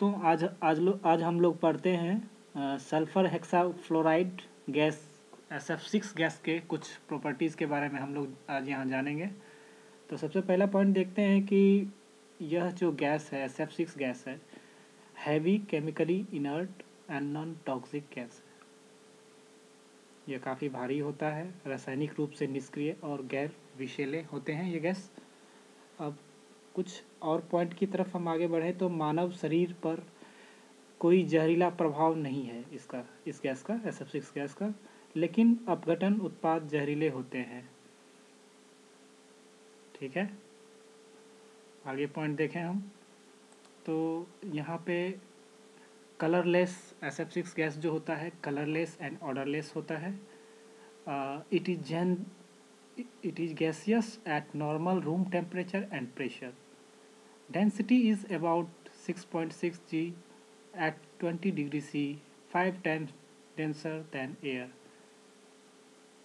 तो आज आज लो, आज हम लोग पढ़ते हैं sulphur hexafluoride gas S F six gas के कुछ प्रॉपर्टीज़ के बारे में हम लोग आज यहाँ जानेंगे। तो सबसे पहला पॉइंट देखते हैं कि यह जो गैस है एस एफ़ सिक्स गैस है heavy chemically inert and non toxic gas है। यह काफ़ी भारी होता है, रासायनिक रूप से निष्क्रिय और गैर विषैले होते हैं ये गैस अब कुछ और पॉइंट की तरफ़ हम आगे बढ़े तो मानव शरीर पर कोई जहरीला प्रभाव नहीं है इसका, इस गैस का एस एफ़ सिक्स गैस का। लेकिन अपघटन उत्पाद जहरीले होते हैं। ठीक है? आगे पॉइंट देखें हम। तो यहाँ पे colourless S F six gas जो होता है कलरलेस एंड ऑर्डरलेस होता है। It is then it is gaseous at normal room temperature and pressure Density is about 6.6 G at 20 degree C, 5 times denser than air.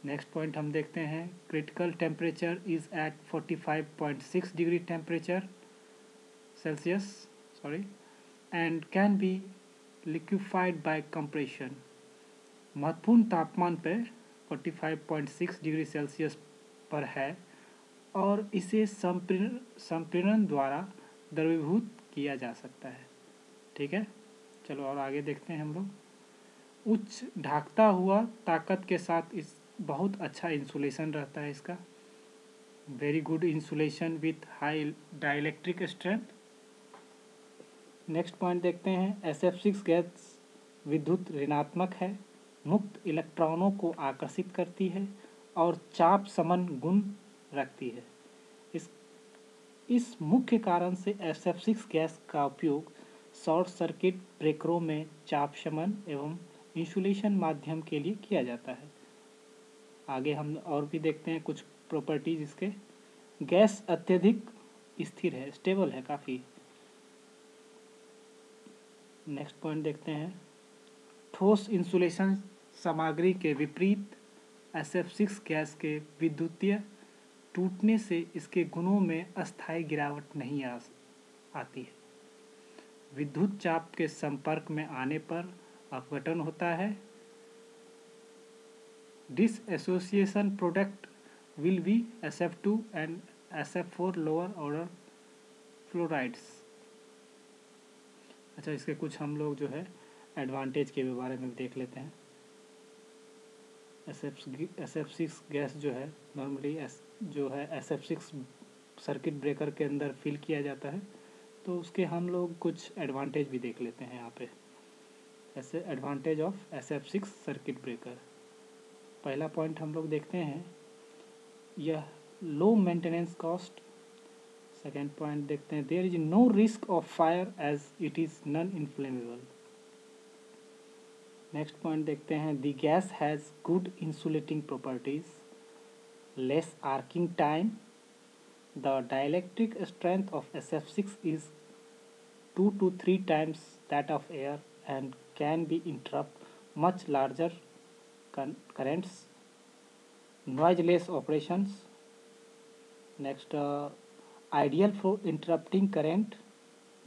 Next point हम देखते हैं critical temperature is at 45.6 degree temperature celsius sorry and can be liquefied by compression महत्वपूर्ण तापमान पर 45.6 degree Celsius पर है और इसे संपीड़न द्वारा द्रवीभूत किया जा सकता है। ठीक है? चलो और आगे देखते हैं हम लोग। उच्च ढाकता हुआ ताकत के साथ इस बहुत अच्छा इंसुलेशन रहता है इसका। Very good insulation with high dielectric strength next point देखते हैं। एस एफ़ सिक्स गैस विद्युत ऋणात्मक है। मुक्त इलेक्ट्रॉनों को आकर्षित करती है और चाप समन गुण रखती है। इस मुख्य कारण से एस एफ़ सिक्स गैस का उपयोग शॉर्ट सर्किट ब्रेकरों में चाप शमन एवं इंसुलेशन माध्यम के लिए किया जाता है। आगे हम और भी देखते हैं कुछ प्रॉपर्टीज़ इसके। गैस अत्यधिक स्थिर है स्टेबल है काफ़ी। नेक्स्ट पॉइंट देखते हैं। ठोस इंसुलेशन सामग्री के विपरीत एस एफ़ सिक्स गैस के विद्युतीय टूटने से इसके गुणों में अस्थायी गिरावट नहीं आ आती है। विद्युत चाप के संपर्क में आने पर अपघटन होता है। Dissociation product will be S F two and S F four lower order fluorides. अच्छा इसके कुछ हम लोग जो है एडवांटेज के बारे में देख लेते हैं। S F S F six gas जो है नॉर्मली एस जो है S F six circuit breaker के अंदर फिल किया जाता है तो उसके हम लोग कुछ एडवांटेज भी देख लेते हैं यहाँ पे। ऐसे advantage of S F six circuit breaker पहला पॉइंट हम लोग देखते हैं, यह low maintenance cost second point देखते हैं there is no risk of fire as it is non inflammable next point देखते हैं. The gas has good insulating properties less arcing time the dielectric strength of S F six is two to three times that of air and can be interrupt much larger currents noiseless operations next ideal for interrupting current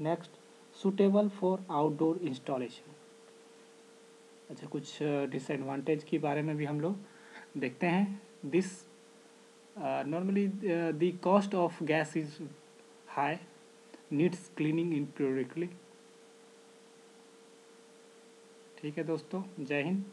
next suitable for outdoor installation अच्छा कुछ disadvantage के बारे में भी हम लोग देखते हैं। This normally the cost of gas is high needs cleaning in periodically ठीक है दोस्तों, जय हिंद।